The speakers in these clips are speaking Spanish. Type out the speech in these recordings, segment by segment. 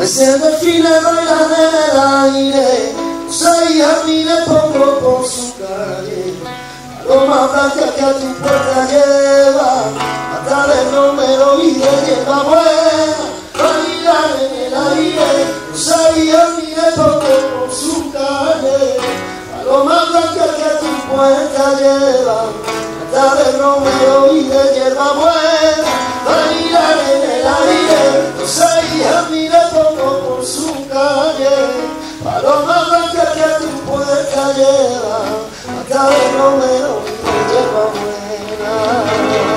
delfines bailan en el aire, seis a mí le pongo por su calle. Más blanca que a tu puerta lleva, hasta el número y de lleva buena, bailar en el aire, seis a mí le pongo por su calle. Lo más blanca que a tu puerta lleva, hasta el número y de hierba buena, bailar en el aire, seis a mí le calle. Paloma blanca que a tu puerta lleva, acá de Romero y lleva buena.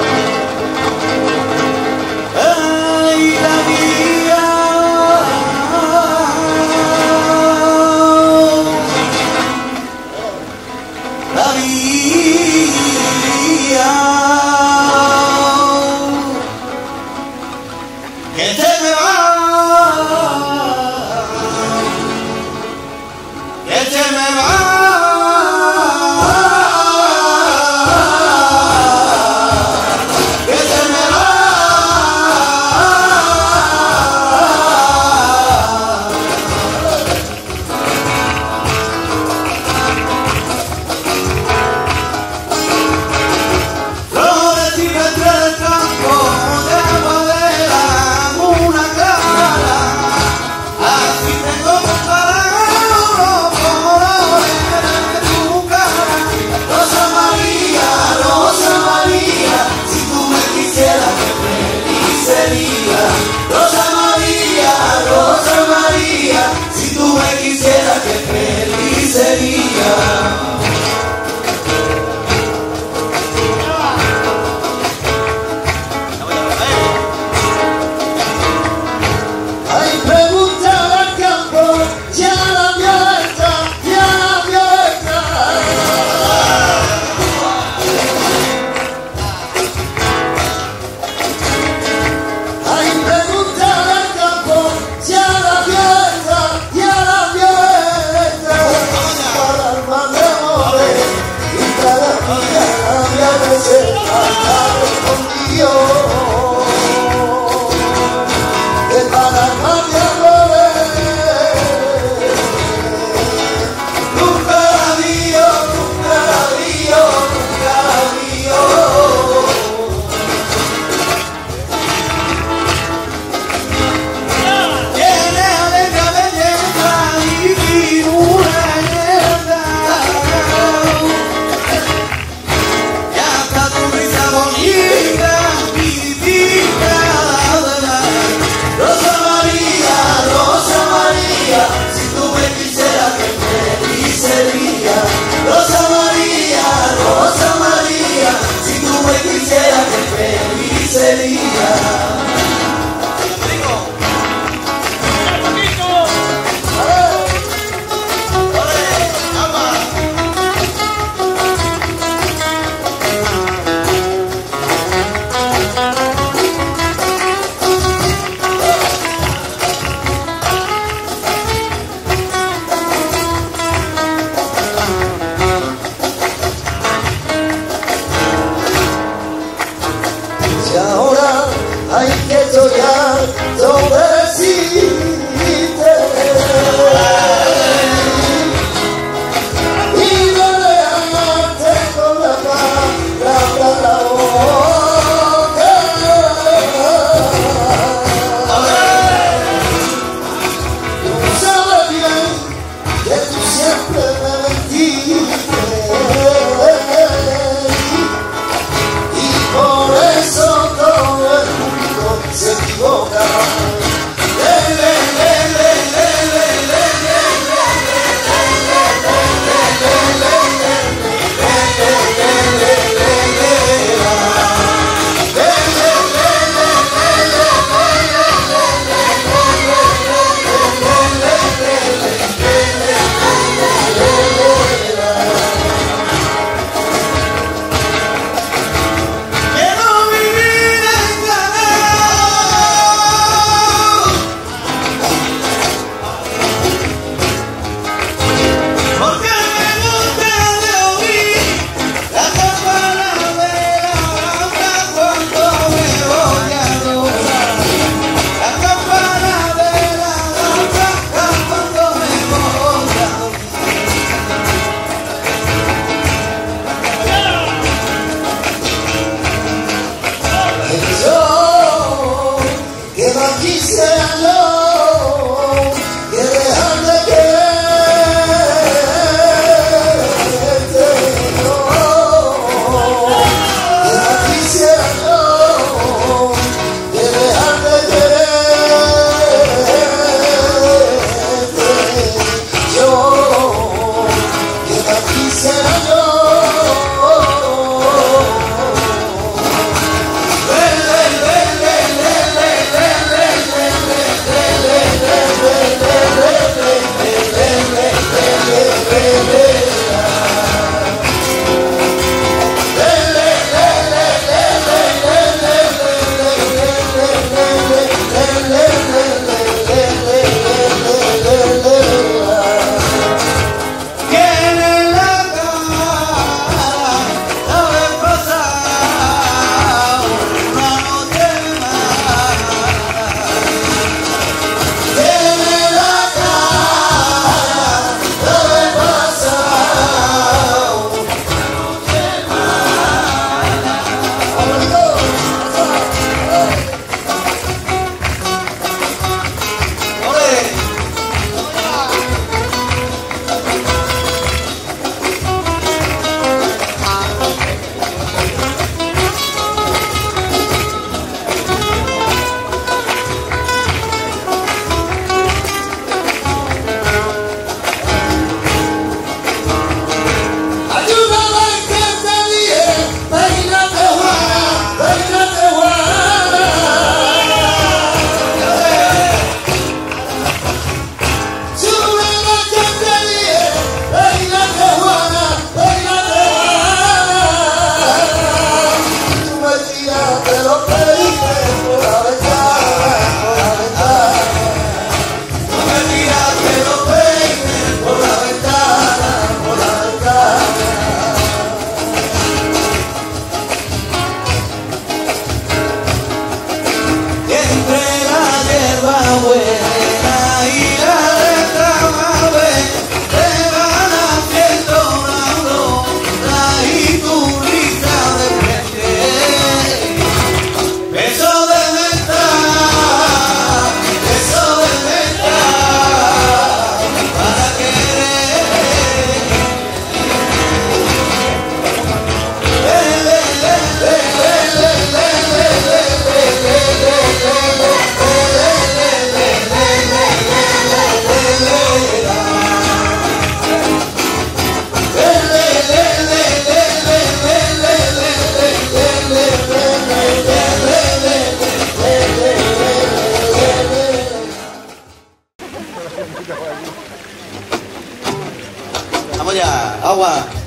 Iya, awak.